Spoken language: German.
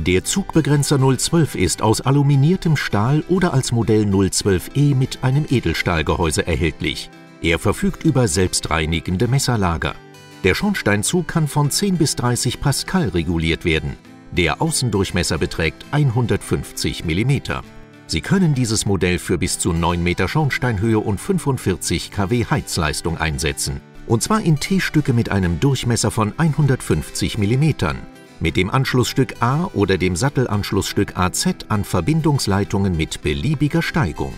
Der Zugbegrenzer 012 ist aus aluminiertem Stahl oder als Modell 012E mit einem Edelstahlgehäuse erhältlich. Er verfügt über selbstreinigende Messerlager. Der Schornsteinzug kann von 10 bis 30 Pascal reguliert werden. Der Außendurchmesser beträgt 150 mm. Sie können dieses Modell für bis zu 9 Meter Schornsteinhöhe und 45 kW Heizleistung einsetzen. Und zwar in T-Stücke mit einem Durchmesser von 150 mm. Mit dem Anschlussstück A oder dem Sattelanschlussstück AZ an Verbindungsleitungen mit beliebiger Steigung.